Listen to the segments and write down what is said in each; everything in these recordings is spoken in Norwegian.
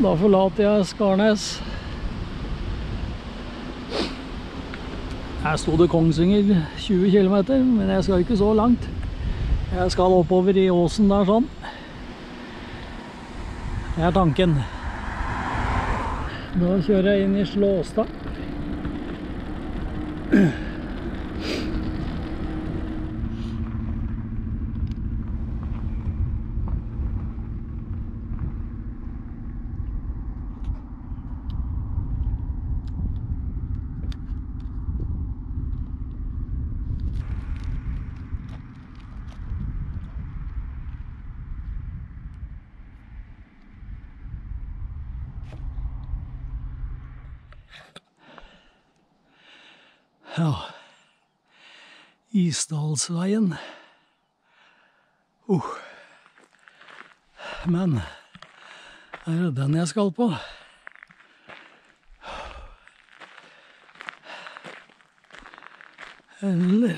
Da forlater jeg Skarnes. Her sto det Kongsvinger 20 km, men jeg skal ikke så langt. Jeg skal oppover i åsen der sånn. Det er tanken. Da kjører jeg inn i Slåstad. Ja. Isdalsveien. Uh. Men er det den jeg skal på? Eller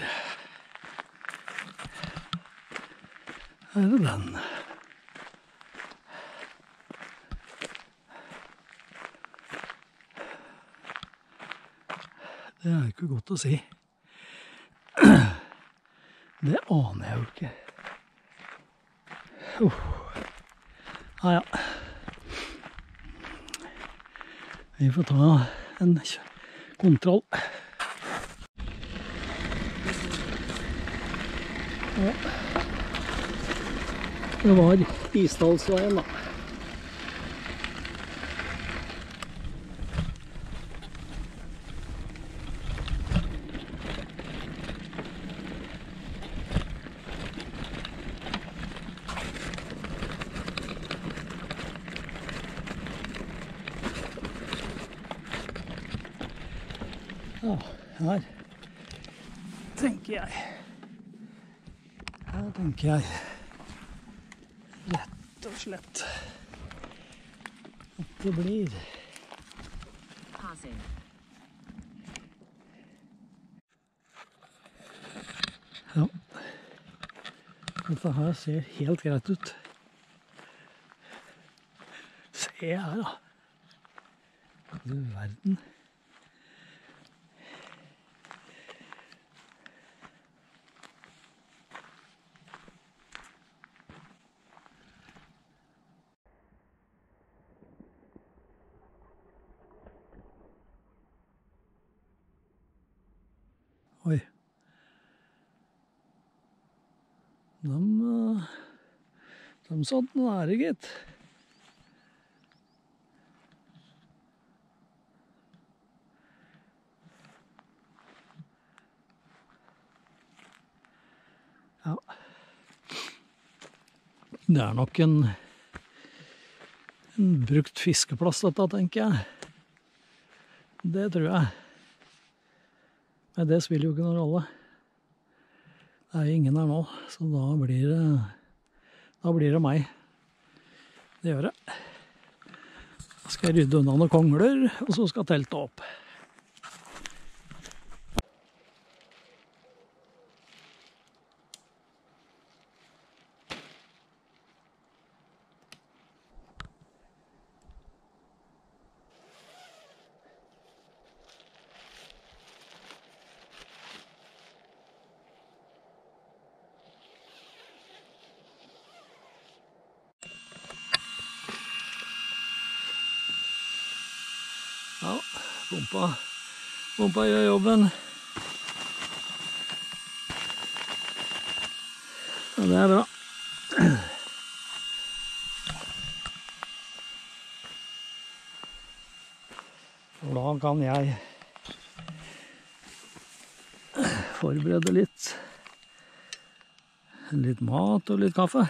er det den? Det er ikke godt å si. Det aner jeg jo ikke. Uh. Ja, ja. Vi får ta en kontroll. Ja. Det var Isdalsveien, da. Ja, her tenker jeg Her tenker jeg rett og slett at det blir. Ja. Dette her ser helt greit ut. Se her, da. Du verden. Oi. De, eh, de satt nære, gitt. Ja. Det er nok en, en brukt fiskeplass, dette, tenker jeg. Det tror jeg. Men det spiller jo ikke noen rolle. Det er jo ingen her nå, så da blir det Da blir det meg. Det gjør det. Da skal jeg rydde unna noen kongler, og så skal teltet opp. Ja, pumpa, pumpa gjør jobben. Ja, det er bra. Og da kan jeg forberede litt. Litt mat og litt kaffe.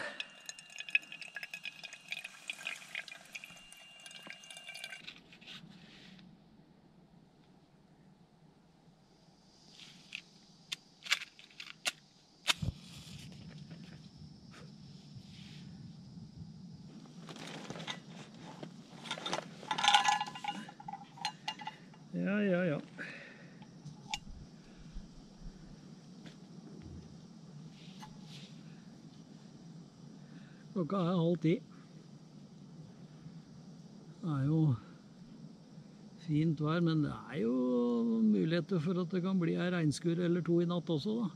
Klokka er halv ti. Det er jo fint vær, men det er jo muligheter for at det kan bli ei regnskur eller to i natt også, da.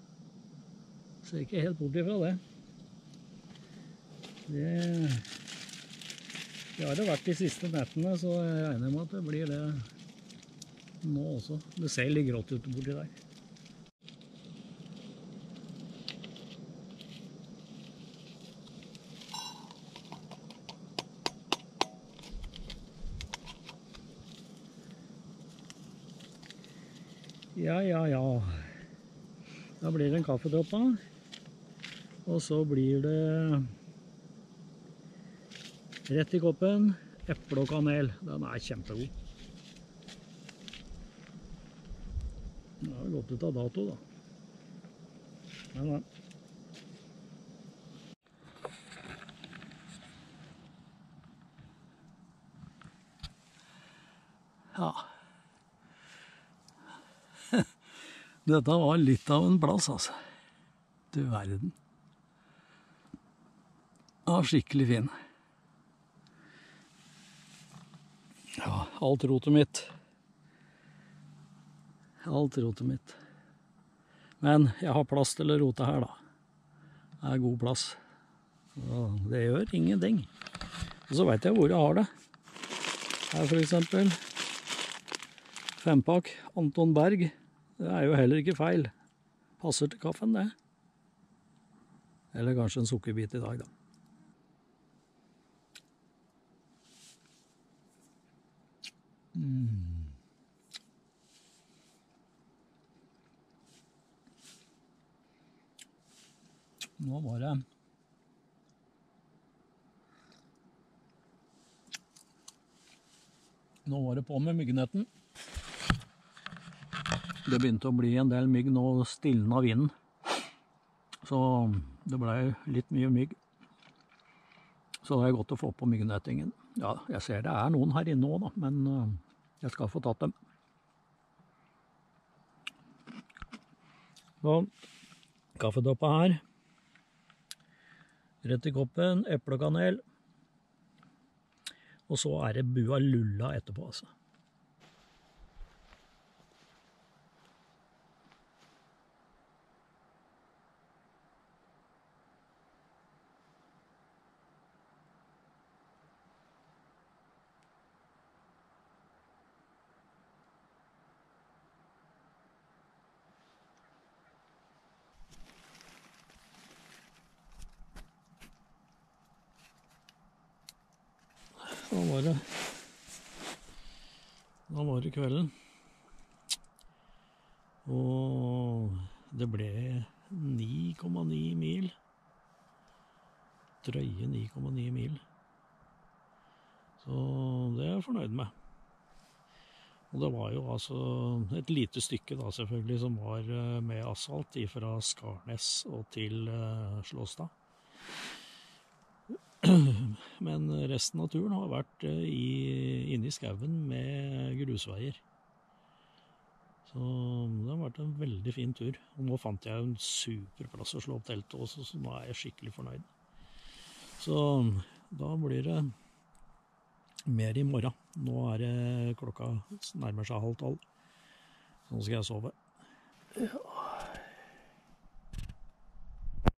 Ser ikke helt bort ifra det. Det Det har det vært de siste nettene, så jeg regner med at det blir det nå også. Det ser litt grått ut borti der. Ja, ja, ja. Da blir det en kaffedropp da. Og så blir det rett i koppen. Eple og kanel. Den er kjempegod. Den har gått ut av dato, da. Men, men. Ja. Dette var litt av en plass, altså. Du verden. Ja, skikkelig fin. Ja, alt rotet mitt. Alt rotet mitt. Men jeg har plass til å rote her, da. Det er god plass. Og det gjør ingenting. Og så veit jeg hvor jeg har det. Her for eksempel. Fempakk Anton Berg. Det er jo heller ikke feil. Passer til kaffen, det. Eller kanskje en sukkerbit i dag, da. Mm. Nå var det Nå var det på med myggenetten. Det begynte å bli en del mygg nå, stilna vinden. Så det ble litt mye mygg. Så det er godt å få på myggnettingen. Ja, jeg ser det er noen her inne òg, da, men øh, jeg skal få tatt dem. Så kaffedoppa her. Rett i koppen, eplekanel. Og så er det bua lulla etterpå, altså. Da var det Da var det kvelden. Og det ble 9,9 mil. Drøye 9,9 mil. Så det er jeg fornøyd med. Og det var jo altså et lite stykke da selvfølgelig som var eh, med asfalt fra Skarnes og til eh, Slåstad. Men resten av turen har vært eh, i, inne i skauen med grusveier. Så det har vært en veldig fin tur. Og nå fant jeg en super plass å slå opp teltet også, så nå er jeg skikkelig fornøyd. Så da blir det mer i morgen. Nå er det klokka nærmer seg halv tolv. Nå skal jeg sove. Ja.